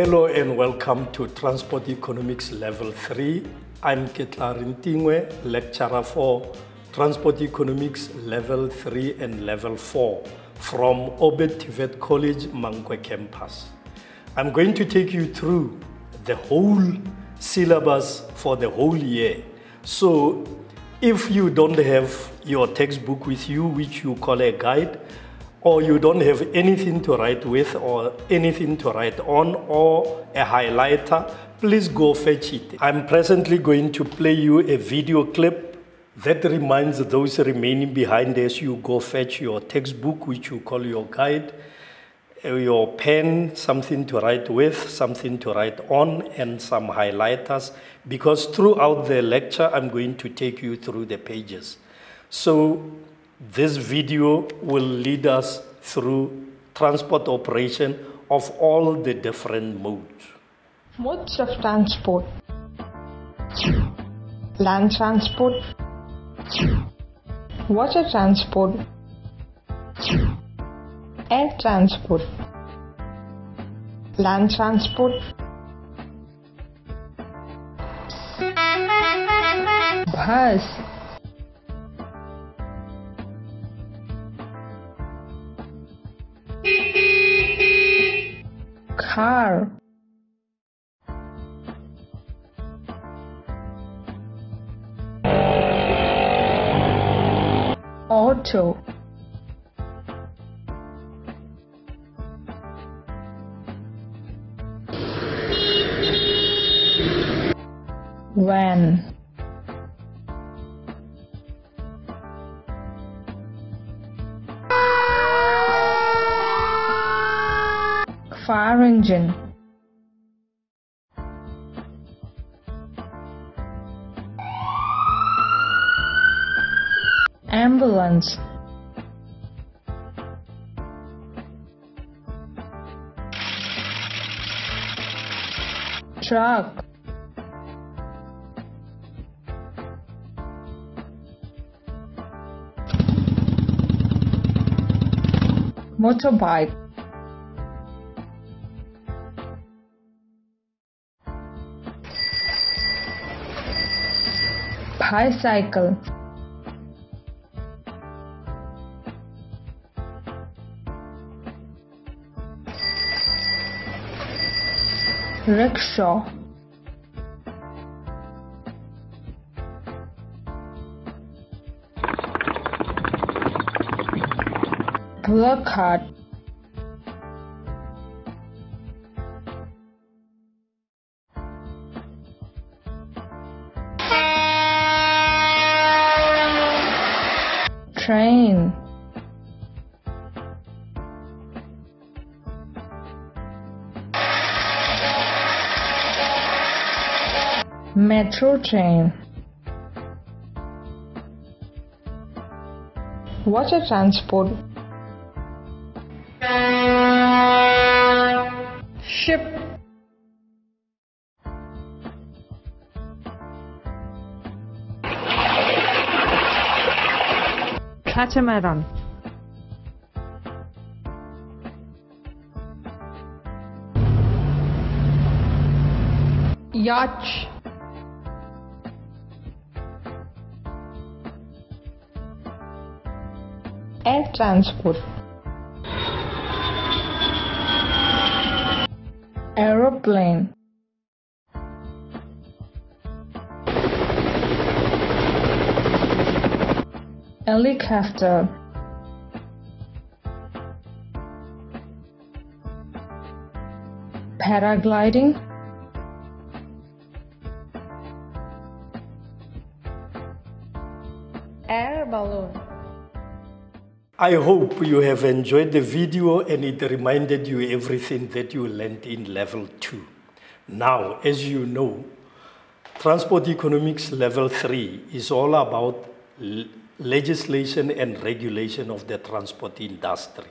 Hello and welcome to Transport Economics Level 3. I'm Ketlarin Tingwe, lecturer for Transport Economics Level 3 and Level 4 from Orbit TVET College, Mankwe campus. I'm going to take you through the whole syllabus for the whole year. So if you don't have your textbook with you, which you call a guide, or you don't have anything to write with or anything to write on or a highlighter, please go fetch it. I'm presently going to play you a video clip that reminds those remaining behind as you go fetch your textbook, which you call your guide, uh, your pen, something to write with, something to write on, and some highlighters, because throughout the lecture, I'm going to take you through the pages. So this video will lead us through transport operation of all the different modes. Modes of transport. Land transport. Water transport. Air transport. Land transport. Bus car. Auto. Van truck. Motorbike. Bicycle rickshaw. Placard metro train. Water transport. Ship. Catamaran yacht transport. Aeroplane. Helicopter. Paragliding I hope you have enjoyed the video and it reminded you everything that you learned in level two. Now, as you know, transport economics level three is all about legislation and regulation of the transport industry.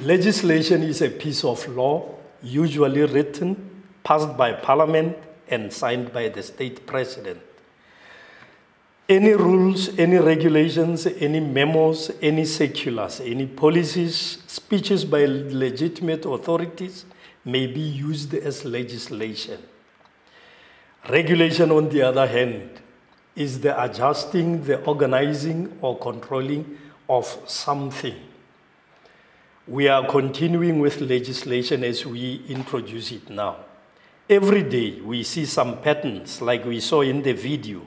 Legislation is a piece of law usually written, passed by parliament, and signed by the state president. Any rules, any regulations, any memos, any circulars, any policies, speeches by legitimate authorities, may be used as legislation. Regulation, on the other hand, is the adjusting, the organizing, or controlling of something. We are continuing with legislation as we introduce it now. Every day we see some patterns, like we saw in the video.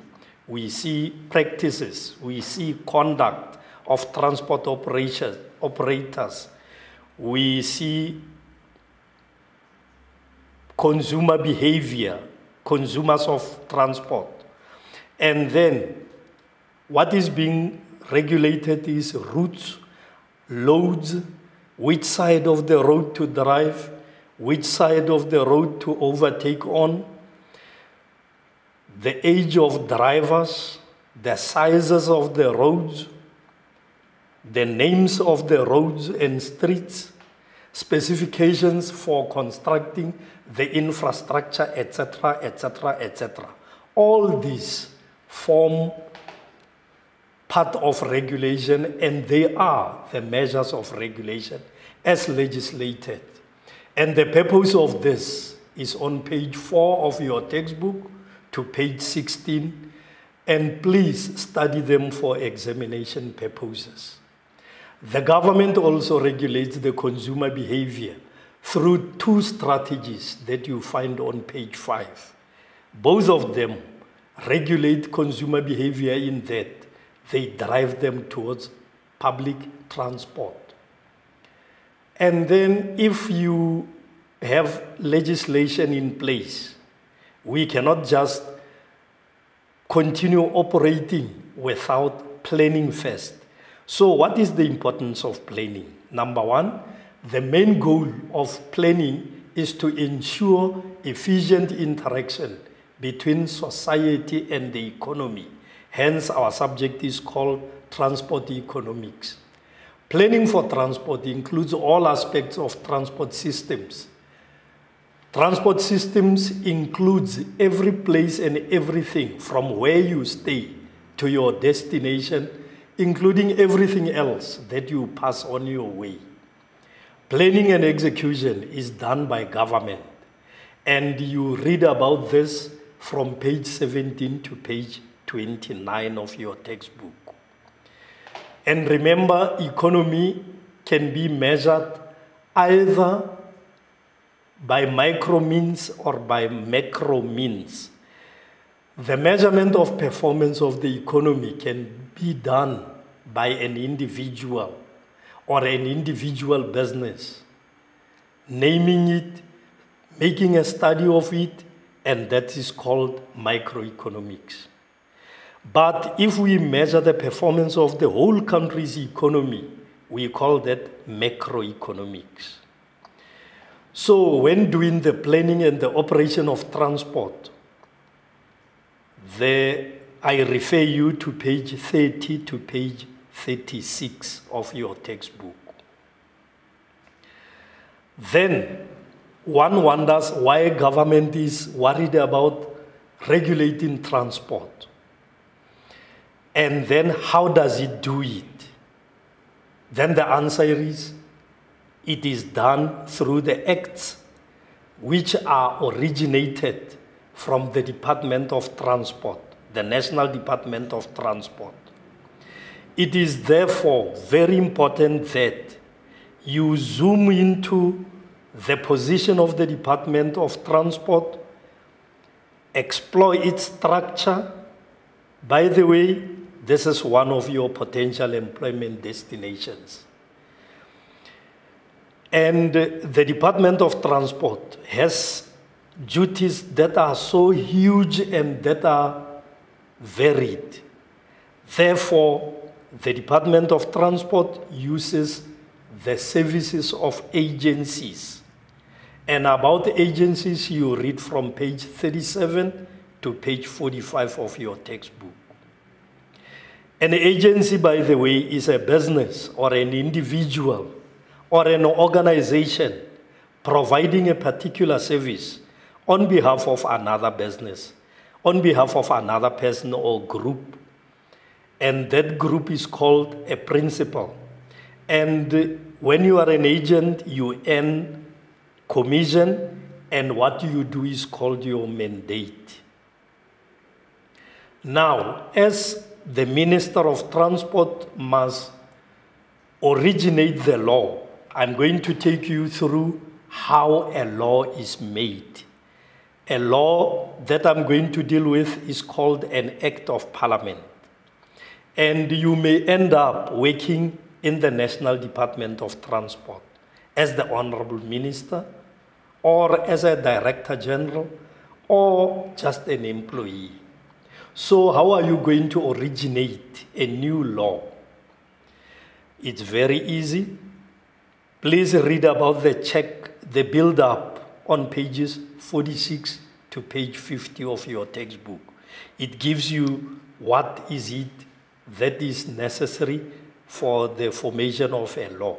We see practices, we see conduct of transport operators, operators. We see consumer behavior, consumers of transport. And then what is being regulated is routes, loads, which side of the road to drive, which side of the road to overtake on, the age of drivers, the sizes of the roads, the names of the roads and streets, specifications for constructing the infrastructure, etc., etc., etc. All these form part of regulation and they are the measures of regulation as legislated. And the purpose of this is on page 4 of your textbook to page 16 and please study them for examination purposes. The government also regulates the consumer behavior through two strategies that you find on page 5. Both of them regulate consumer behavior in that they drive them towards public transport. And then if you have legislation in place, we cannot just continue operating without planning first. So what is the importance of planning? Number one, the main goal of planning is to ensure efficient interaction between society and the economy. Hence, our subject is called transport economics. Planning for transport includes all aspects of transport systems. Transport systems includes every place and everything from where you stay to your destination, including everything else that you pass on your way. Planning and execution is done by government, and you read about this from page 17 to page 29 of your textbook. And remember, economy can be measured either by micro means or by macro means. The measurement of performance of the economy can be done by an individual or an individual business, naming it, making a study of it, and that is called microeconomics. But if we measure the performance of the whole country's economy, we call that macroeconomics. So when doing the planning and the operation of transport, there I refer you to page 30 to page 36 of your textbook. Then one wonders why government is worried about regulating transport. And then how does it do it? Then the answer is it is done through the acts which are originated from the Department of Transport, the National Department of Transport. It is therefore very important that you zoom into the position of the Department of Transport, explore its structure. By the way, this is one of your potential employment destinations. And the Department of Transport has duties that are so huge and that are varied. Therefore, the Department of Transport uses the services of agencies and about the agencies, you read from page 37 to page 45 of your textbook. An agency, by the way, is a business or an individual or an organization providing a particular service on behalf of another business, on behalf of another person or group. And that group is called a principal. And when you are an agent, you earn commission, and what you do is called your mandate. Now, as the Minister of Transport must originate the law, I'm going to take you through how a law is made. A law that I'm going to deal with is called an Act of Parliament. And you may end up working in the National Department of Transport as the Honorable Minister, or as a Director General, or just an employee. So, how are you going to originate a new law? It's very easy. Please read about the check, the build up on pages 46 to page 50 of your textbook. It gives you what is it that is necessary for the formation of a law.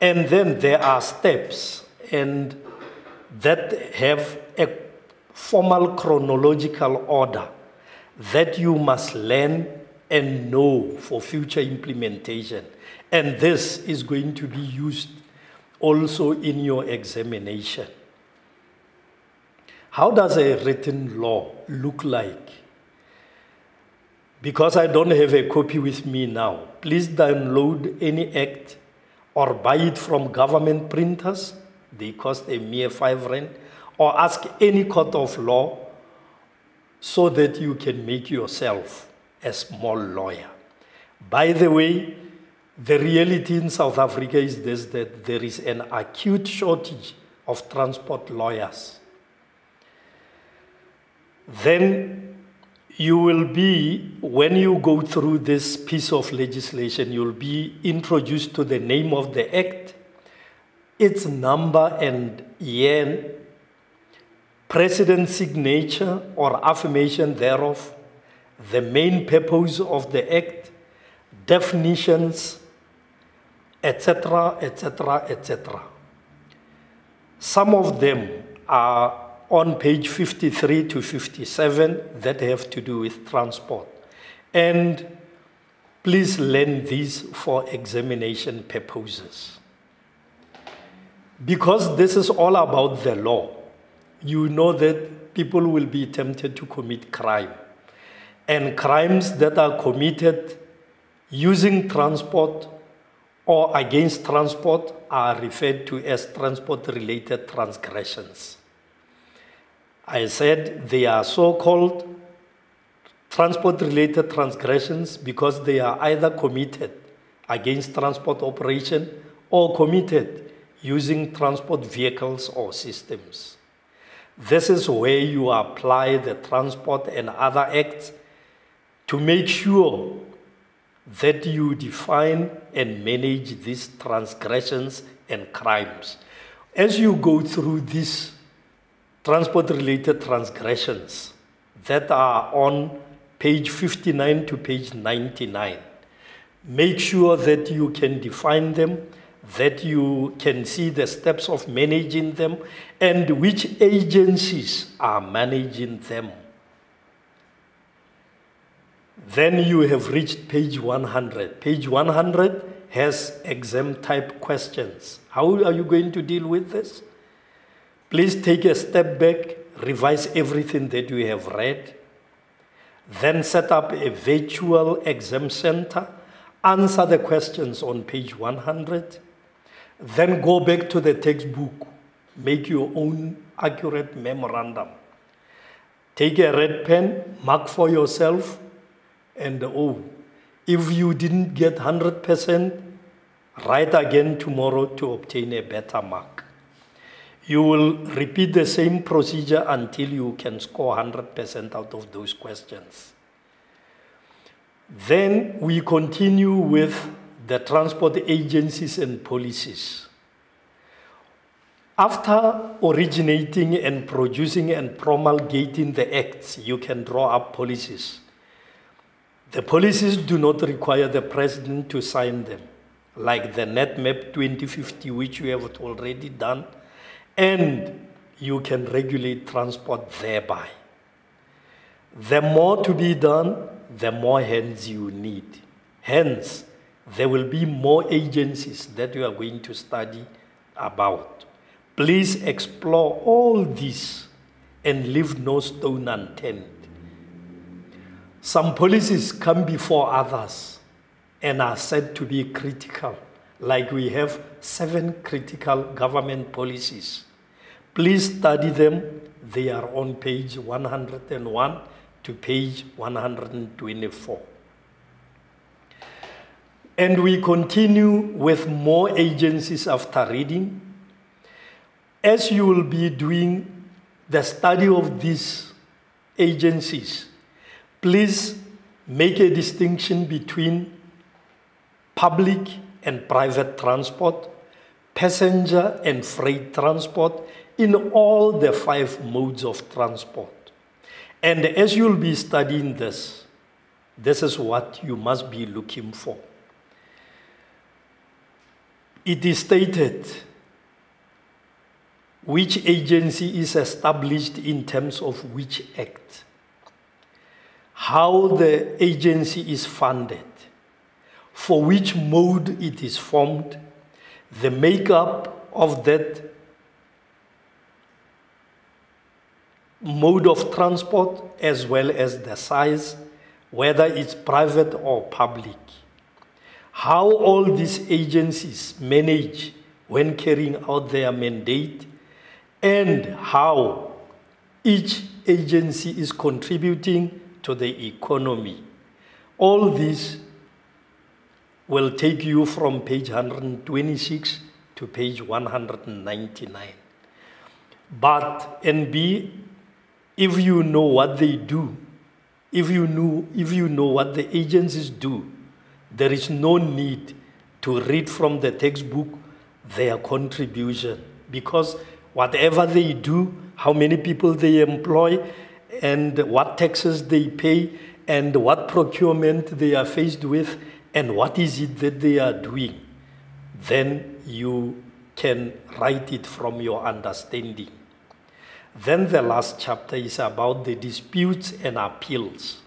And then there are steps and that have a formal chronological order that you must learn and know for future implementation. And this is going to be used also in your examination. How does a written law look like? Because I don't have a copy with me now, please download any act or buy it from government printers. They cost a mere five rand. Or ask any court of law so that you can make yourself a small lawyer. By the way, the reality in South Africa is this that there is an acute shortage of transport lawyers. Then you will be, when you go through this piece of legislation, you'll be introduced to the name of the act, its number and year, president's signature or affirmation thereof, the main purpose of the act, definitions, etc., etc., etc. Some of them are on page 53 to 57 that have to do with transport. And please learn these for examination purposes. Because this is all about the law, you know that people will be tempted to commit crime. And crimes that are committed using transport or against transport are referred to as transport related transgressions. I said they are so called transport related transgressions because they are either committed against transport operation or committed using transport vehicles or systems. This is where you apply the transport and other acts to make sure that you define and manage these transgressions and crimes. As you go through these transport related transgressions that are on page 59 to page 99, make sure that you can define them, that you can see the steps of managing them, and which agencies are managing them. Then you have reached page 100. Page 100 has exam type questions. How are you going to deal with this? Please take a step back, revise everything that you have read, then set up a virtual exam center, answer the questions on page 100, then go back to the textbook, make your own accurate memorandum. Take a red pen, mark for yourself, and oh, if you didn't get 100%, write again tomorrow to obtain a better mark. You will repeat the same procedure until you can score 100% out of those questions. Then we continue with the transport agencies and policies. After originating and producing and promulgating the acts, you can draw up policies. The policies do not require the president to sign them, like the NATMAP 2050, which we have already done, and you can regulate transport thereby. The more to be done, the more hands you need. Hence, there will be more agencies that you are going to study about. Please explore all this and leave no stone unturned. Some policies come before others and are said to be critical, like we have seven critical government policies. Please study them. They are on page 101 to page 124. And we continue with more agencies after reading. As you will be doing the study of these agencies, please make a distinction between public and private transport, passenger and freight transport in all the five modes of transport. And as you'll be studying this, this is what you must be looking for. It is stated which agency is established in terms of which act, how the agency is funded, for which mode it is formed, the makeup of that mode of transport, as well as the size, whether it's private or public. How all these agencies manage when carrying out their mandate, and how each agency is contributing to the economy. All this will take you from page 126 to page 199. But NB, if you know what they do, if you know, if you know what the agencies do, there is no need to read from the textbook their contribution because whatever they do, how many people they employ, and what taxes they pay, and what procurement they are faced with, and what is it that they are doing, then you can write it from your understanding. Then the last chapter is about the disputes and appeals.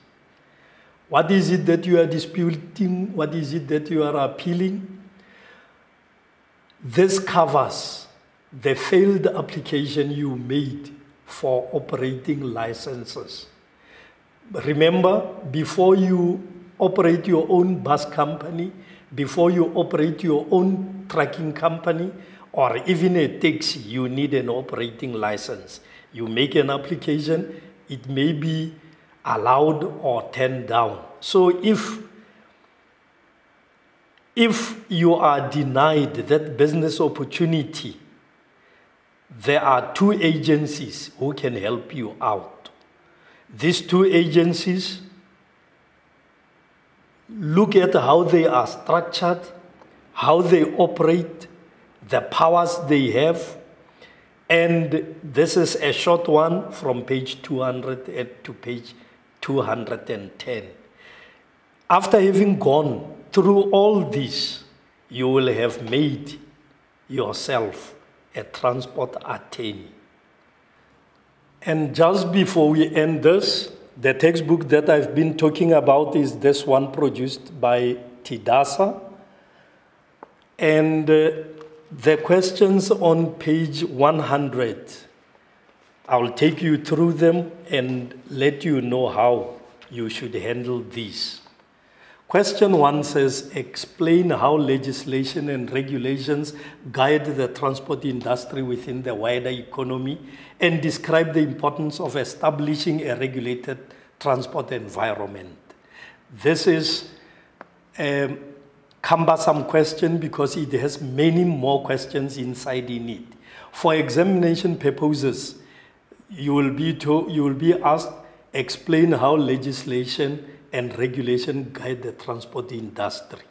What is it that you are disputing? What is it that you are appealing? This covers the failed application you made for operating licenses. Remember, before you operate your own bus company, before you operate your own trucking company, or even a taxi, you need an operating license. You make an application, it may be allowed or turned down. So if if you are denied that business opportunity, there are two agencies who can help you out. These two agencies look at how they are structured, how they operate, the powers they have, and this is a short one from page 200 to page 210. After having gone through all this, you will have made yourself a transport attorney. And just before we end this, the textbook that I've been talking about is this one produced by TIDASA. And uh, the questions on page 100, I'll take you through them and let you know how you should handle these. Question one says, explain how legislation and regulations guide the transport industry within the wider economy and describe the importance of establishing a regulated transport environment. This is a cumbersome question because it has many more questions inside in it. For examination purposes, you will be, you will be asked, explain how legislation and regulation guide the transport industry.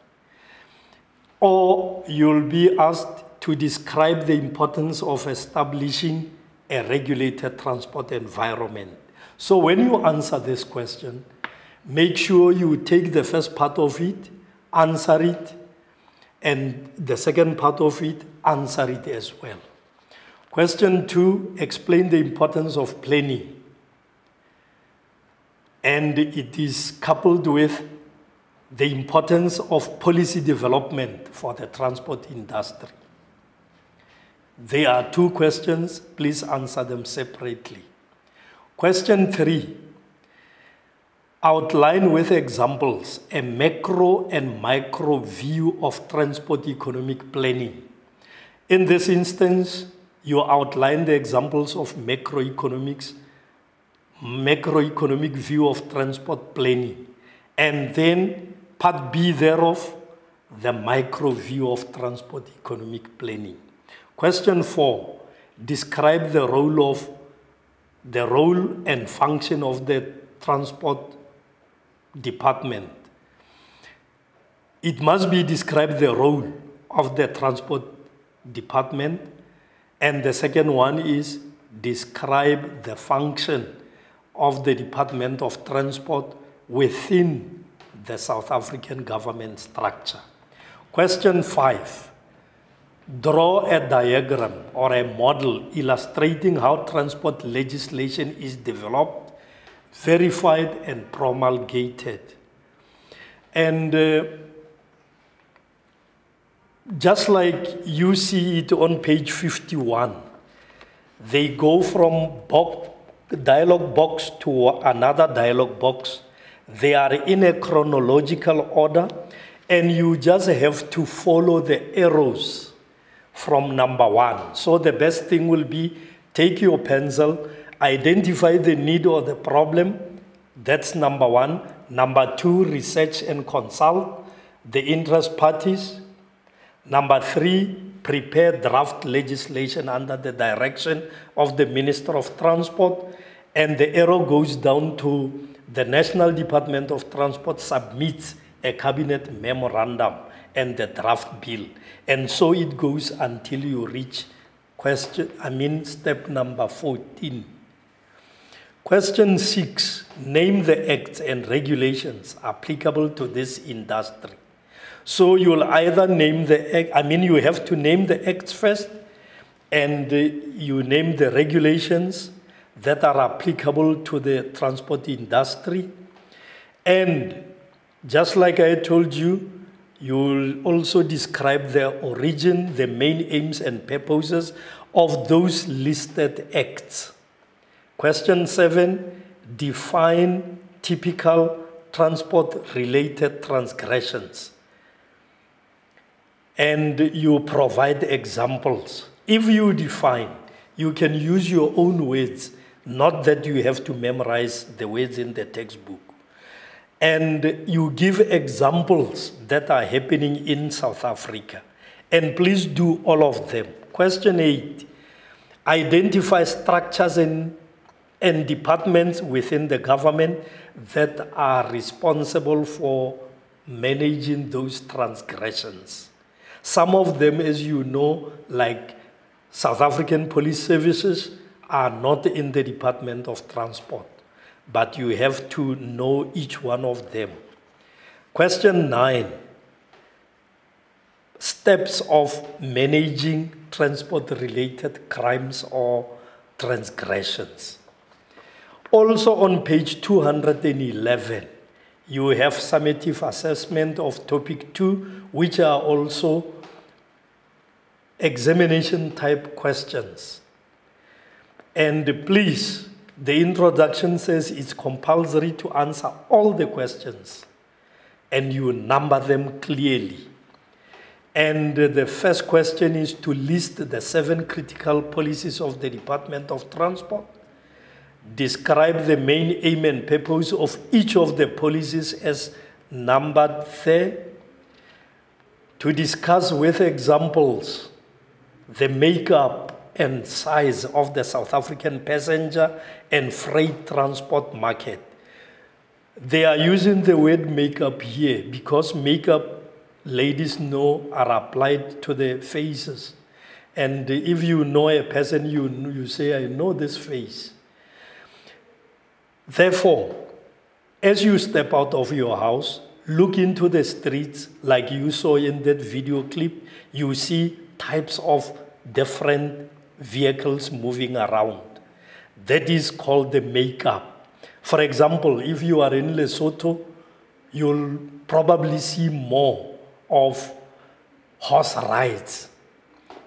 Or you'll be asked to describe the importance of establishing a regulated transport environment. So when you answer this question, make sure you take the first part of it, answer it, and the second part of it, answer it as well. Question two, explain the importance of planning and it is coupled with the importance of policy development for the transport industry. There are two questions. Please answer them separately. Question three. Outline with examples a macro and micro view of transport economic planning. In this instance, you outline the examples of macroeconomics, macroeconomic view of transport planning, and then part B thereof, the micro view of transport economic planning. Question four, describe the role of the role and function of the transport department. It must be described the role of the transport department. And the second one is describe the function of the Department of Transport within the South African government structure. Question five, draw a diagram or a model illustrating how transport legislation is developed, verified and promulgated. And uh, just like you see it on page 51, they go from box, dialog box to another dialog box. They are in a chronological order, and you just have to follow the arrows from number one. So the best thing will be take your pencil, identify the need or the problem. That's number one. Number two, research and consult the interest parties Number three, prepare draft legislation under the direction of the Minister of Transport, and the arrow goes down to the National Department of Transport submits a cabinet memorandum and the draft bill. And so it goes until you reach question, I mean, step number 14. Question six, name the acts and regulations applicable to this industry. So you'll either name the act, I mean, you have to name the acts first, and uh, you name the regulations that are applicable to the transport industry. And just like I told you, you'll also describe the origin, the main aims and purposes of those listed acts. Question seven, define typical transport related transgressions and you provide examples. If you define, you can use your own words, not that you have to memorize the words in the textbook. And you give examples that are happening in South Africa. And please do all of them. Question eight identify structures and, and departments within the government that are responsible for managing those transgressions. Some of them, as you know, like South African police services, are not in the Department of Transport, but you have to know each one of them. Question nine steps of managing transport related crimes or transgressions. Also on page 211, you have summative assessment of topic two, which are also examination type questions. And please, the introduction says it's compulsory to answer all the questions and you number them clearly. And the first question is to list the seven critical policies of the Department of Transport, describe the main aim and purpose of each of the policies as numbered there, to discuss with examples the makeup and size of the South African passenger and freight transport market. They are using the word makeup here because makeup, ladies know, are applied to the faces. And if you know a person, you, you say, I know this face. Therefore, as you step out of your house, look into the streets like you saw in that video clip, you see types of different vehicles moving around. That is called the makeup. For example, if you are in Lesotho, you'll probably see more of horse rides.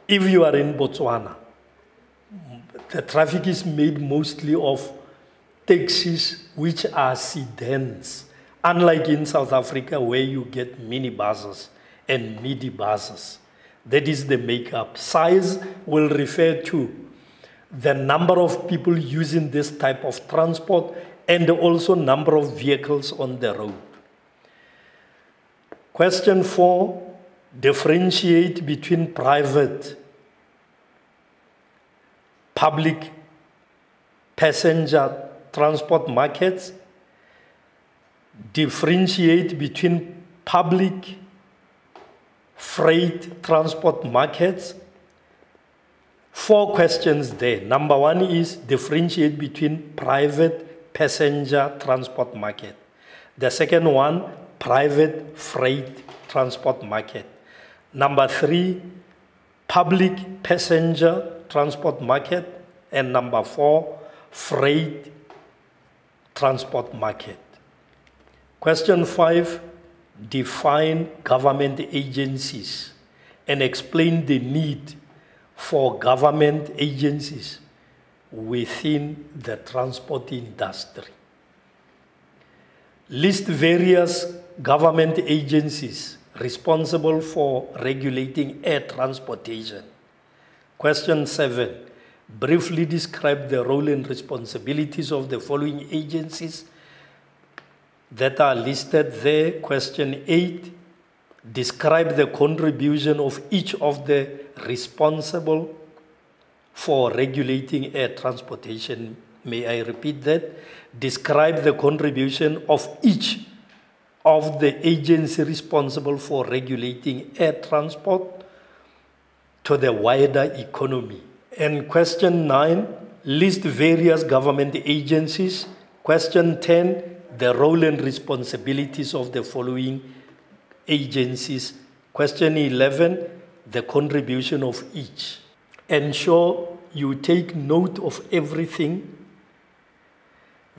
If you are in Botswana, the traffic is made mostly of taxis which are sedans, unlike in South Africa where you get minibuses and midi buses. That is the makeup. Size will refer to the number of people using this type of transport and also number of vehicles on the road. Question four, differentiate between private, public, passenger transport markets, differentiate between public, freight transport markets, Four questions there. Number one is differentiate between private passenger transport market. The second one, private freight transport market. Number three, public passenger transport market. And number four, freight transport market. Question five, define government agencies and explain the need for government agencies within the transport industry. List various government agencies responsible for regulating air transportation. Question seven, briefly describe the role and responsibilities of the following agencies that are listed there. Question eight, describe the contribution of each of the responsible for regulating air transportation. May I repeat that? Describe the contribution of each of the agency responsible for regulating air transport to the wider economy. And question nine, list various government agencies. Question 10, the role and responsibilities of the following agencies. Question 11, the contribution of each. Ensure you take note of everything.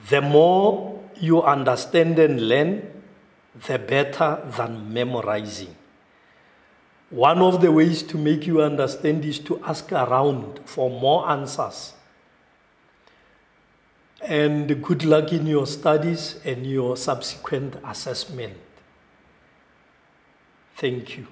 The more you understand and learn, the better than memorizing. One of the ways to make you understand is to ask around for more answers. And good luck in your studies and your subsequent assessment. Thank you.